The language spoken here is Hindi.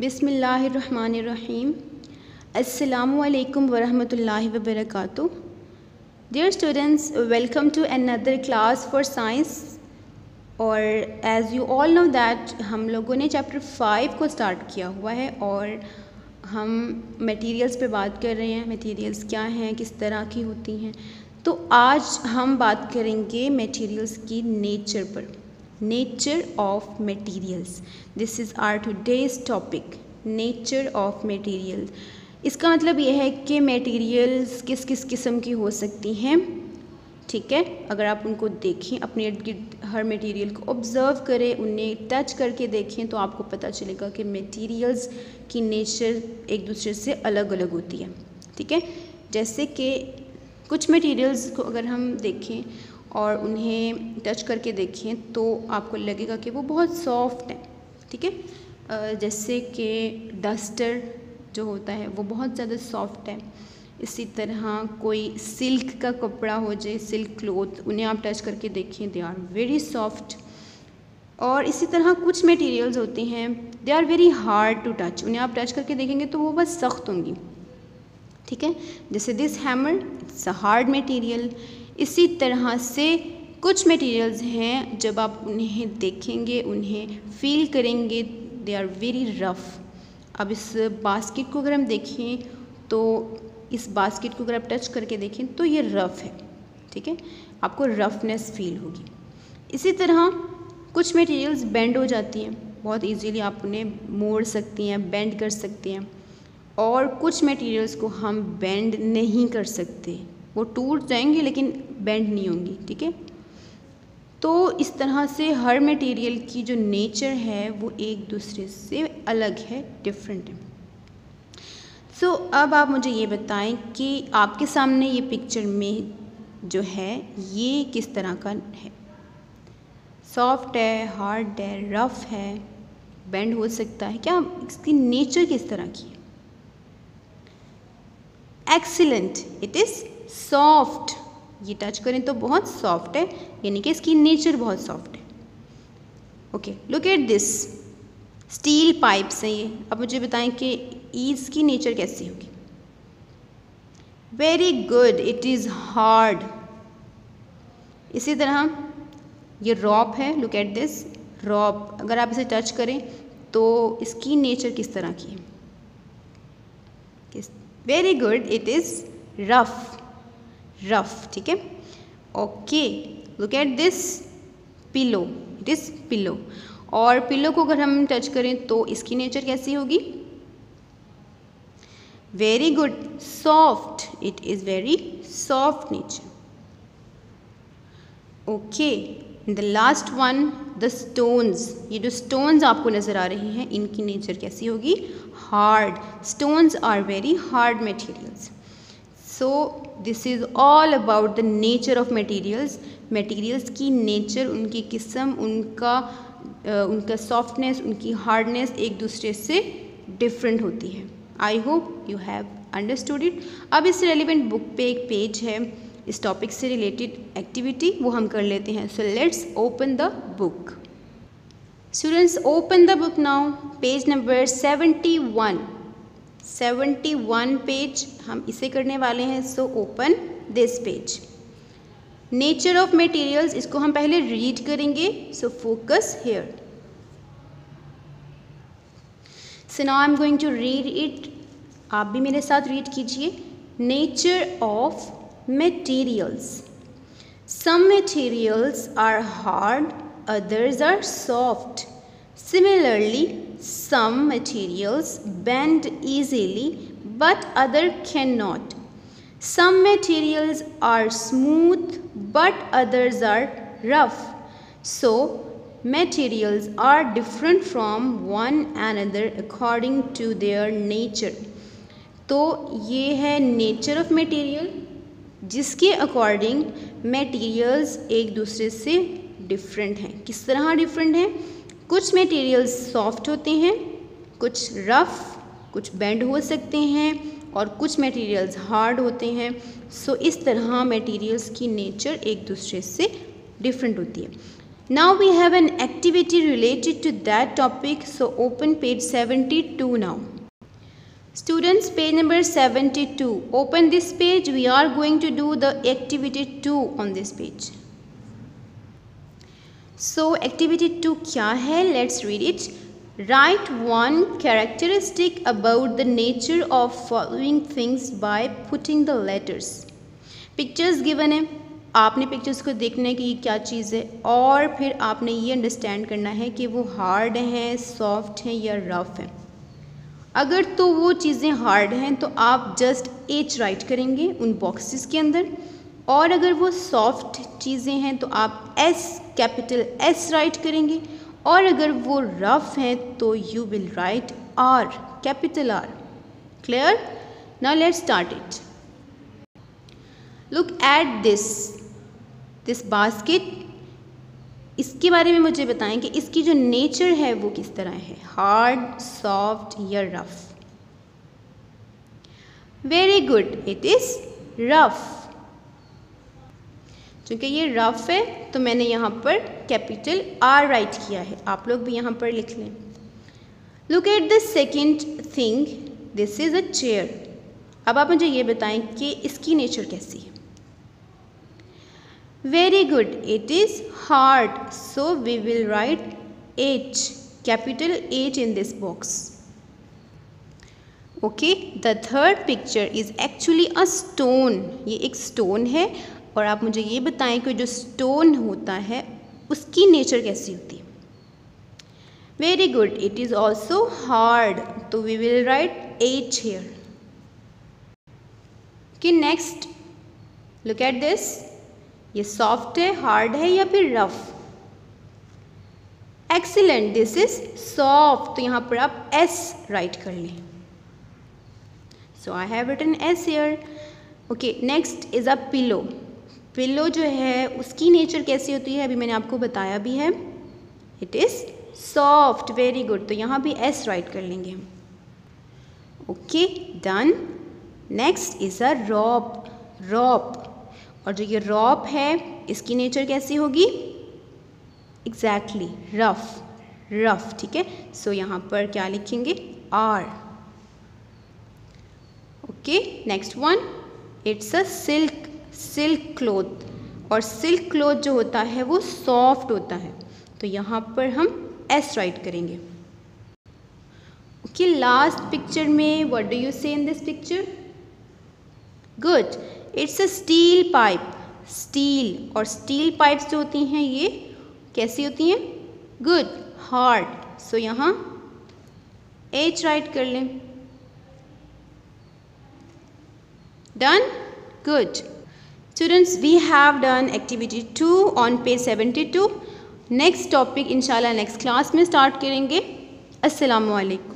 बिसमीम असलकम वरहमल वबरक dear students welcome to another class for science और as you all know that हम लोगों ने चैप्टर फाइव को स्टार्ट किया हुआ है और हम मटेरियल्स पे बात कर रहे हैं मटेरियल्स क्या हैं, किस तरह की होती हैं। तो आज हम बात करेंगे मटेरियल्स की नेचर पर। Nature of materials this is our today's topic nature of material इसका मतलब यह है कि मटेरियल्स किस किस किस्म की हो सकती हैं। ठीक है? अगर आप उनको देखें, अपने इर्द गिर्द हर मटेरियल को ऑब्ज़र्व करें, उन्हें टच करके देखें तो आपको पता चलेगा कि मटेरियल्स की नेचर एक दूसरे से अलग अलग होती है। ठीक है? जैसे कि कुछ मटेरियल्स को अगर हम देखें और उन्हें टच करके देखें तो आपको लगेगा कि वो बहुत सॉफ्ट हैं, ठीक है? जैसे कि डस्टर जो होता है वो बहुत ज़्यादा सॉफ्ट है। इसी तरह कोई सिल्क का कपड़ा हो जाए सिल्क क्लोथ उन्हें आप टच करके देखें दे आर वेरी सॉफ्ट और इसी तरह कुछ मटेरियल्स होते हैं they are very hard to touch उन्हें आप टच करके देखेंगे तो वो बस सख्त होंगी, ठीक है? जैसे this hammer it's a hard material इसी तरह से कुछ मटेरियल्स हैं, जब आप उन्हें देखेंगे, उन्हें फील करेंगे दे आर वेरी रफ़ अब इस बास्केट को अगर हम देखें तो इस बास्केट को अगर आप टच करके देखें तो ये रफ़ है, ठीक है? आपको रफनेस फील होगी। इसी तरह कुछ मटेरियल्स बेंड हो जाती हैं, बहुत इजीली आप उन्हें मोड़ सकती हैं बेंड कर सकते हैं, और कुछ मटेरियल्स को हम बेंड नहीं कर सकते। वो टूट जाएँगे लेकिन बेंड नहीं होंगी ठीक है? तो इस तरह से हर मटेरियल की जो नेचर है वो एक दूसरे से अलग है डिफरेंट है। सो so, अब आप मुझे ये बताएँ कि आपके सामने ये पिक्चर में जो है ये किस तरह का है? सॉफ्ट है हार्ड है रफ़ है बेंड हो सकता है। क्या इसकी नेचर किस तरह की है? एक्सीलेंट इट इज़ सॉफ्ट ये टच करें तो बहुत सॉफ्ट है, यानी कि इसकी नेचर बहुत सॉफ्ट है। Okay look at this steel pipes हैं ये। अब मुझे बताएँ कि ईज की नेचर कैसी होगी। Very good it is hard इसी तरह, ये रॉप है लुक एट दिस रॉप अगर आप इसे टच करें तो इसकी नेचर किस तरह की है? Very good it is rough rough ठीक है? Okay look at this pillow it is pillow और पिलो को अगर हम टच करें तो इसकी नेचर कैसी होगी? Very good soft it is very soft nature okay the last one the stones ये जो स्टोन्स आपको नज़र आ रहे हैं, इनकी नेचर कैसी होगी? Hard stones are very hard materials so this is all about the nature of materials materials की नेचर उनकी किस्म, उनका उनका सॉफ्टनेस उनकी हार्डनेस एक दूसरे से डिफरेंट होती है। I hope you have understood it अब इस रेलिवेंट बुक पे एक पेज है। इस टॉपिक से रिलेटेड एक्टिविटी वो हम कर लेते हैं। So let's open the book students open the book now page number seventy one seventy one page हम इसे करने वाले हैं so open this page nature of materials इसको हम पहले रीड करेंगे so focus here so now I am going to read it आप भी मेरे साथ रीड कीजिए. Nature of materials some materials are hard others are soft similarly Some materials bend easily but other cannot. Some materials are smooth but others are rough. So, materials are different from one another according to their nature. तो ये है नेचर ऑफ़ मटेरियल जिसके अकॉर्डिंग मटेरियल्स एक दूसरे से डिफरेंट हैं किस तरह डिफरेंट हैं कुछ मटेरियल्स सॉफ्ट होते हैं कुछ रफ कुछ बेंड हो सकते हैं और कुछ मटेरियल्स हार्ड होते हैं। सो so, इस तरह मटेरियल्स की नेचर एक दूसरे से डिफरेंट होती है। Now we have an activity related to that topic so open page 72 now students page number 72 open this page we are going to do the activity two on this page so activity two क्या है? Let's read it write one characteristic about the nature of following things by putting the letters pictures given है. आपने पिक्चर्स को देखना है कि ये क्या चीज़ है और फिर आपने ये अंडरस्टैंड करना है कि वो हार्ड हैं सॉफ्ट हैं या रफ़ हैं. अगर तो वो चीज़ें हार्ड हैं तो आप जस्ट एच राइट करेंगे उन बॉक्सेस के अंदर. और अगर वो सॉफ्ट चीज़ें हैं तो आप एस कैपिटल एस राइट करेंगे। और अगर वो रफ़ हैं तो you will write R capital R clear now let start it look at this this basket इसके बारे में मुझे बताएँ कि इसकी जो नेचर है, वो किस तरह है? हार्ड सॉफ्ट या rough very good it is rough चूँकि ये रफ़ है तो मैंने यहाँ पर कैपिटल आर राइट किया है। आप लोग भी यहाँ पर लिख लें। Look at the second thing this is a chair अब आप मुझे ये बताएँ कि इसकी नेचर कैसी है। Very good it is hard so we will write H capital H in this box okay the third picture is actually a stone ये एक स्टोन है। और आप मुझे ये बताएँ कि जो स्टोन होता है उसकी नेचर कैसी होती है? Very good it is also hard तो we will write H here Okay, next. Look at this. ये सॉफ्ट है हार्ड है या फिर rough excellent this is soft तो यहाँ पर आप एस राइट कर लें. So I have written S here okay next is a pillow pillow जो है, उसकी नेचर कैसी होती है, अभी मैंने आपको बताया भी है। It is soft very good तो यहाँ भी एस राइट कर लेंगे हम। Okay done next is a rope rope और जो ये रॉप है, इसकी नेचर कैसी होगी? एग्जैक्टली रफ रफ ठीक है? सो यहाँ पर क्या लिखेंगे? R okay next one it's a silk silk cloth. और सिल्क क्लोथ जो होता है, वो सॉफ्ट होता है। तो यहाँ पर हम एस राइट करेंगे। ओके लास्ट पिक्चर में what do you see in this picture good it's a steel pipe steel और स्टील पाइप्स जो होती हैं, ये कैसी होती हैं? गुड हार्ड सो यहाँ एच राइट कर लें। Done good students we have done activity two on page seventy two next topic इंशाल्लाह नेक्स्ट क्लास में स्टार्ट करेंगे. वालेकुम